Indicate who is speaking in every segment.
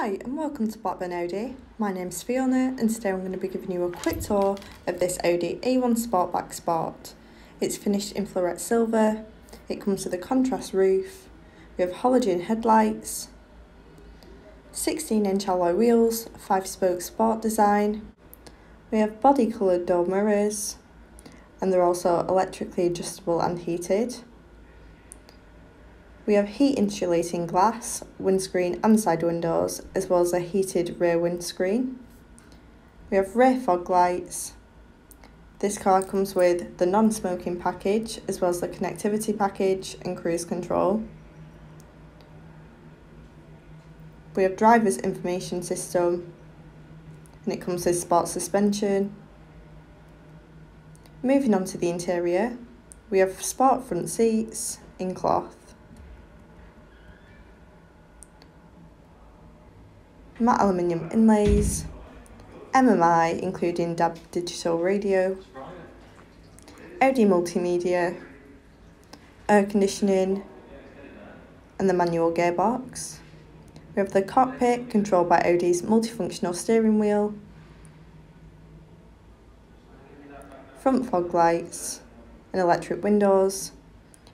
Speaker 1: Hi and welcome to Blackburn Audi. My name's Fiona and today I'm going to be giving you a quick tour of this Audi A1 Sportback Sport. It's finished in Floret silver, it comes with a contrast roof, we have halogen headlights, 16 inch alloy wheels, 5 spoke sport design, we have body coloured door mirrors and they're also electrically adjustable and heated. We have heat insulating glass, windscreen and side windows, as well as a heated rear windscreen. We have rear fog lights. This car comes with the non-smoking package, as well as the connectivity package and cruise control. We have driver's information system, and it comes with sport suspension. Moving on to the interior, we have sport front seats in cloth. Matte aluminium inlays, MMI including DAB digital radio, Audi multimedia, air conditioning and the manual gearbox. We have the cockpit controlled by Audi's multifunctional steering wheel, front fog lights and electric windows,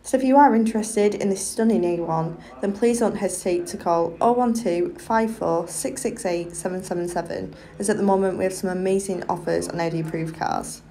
Speaker 1: so if you are interested in this stunning A1, then please don't hesitate to call 012 54 668 777 as at the moment we have some amazing offers on Audi approved cars.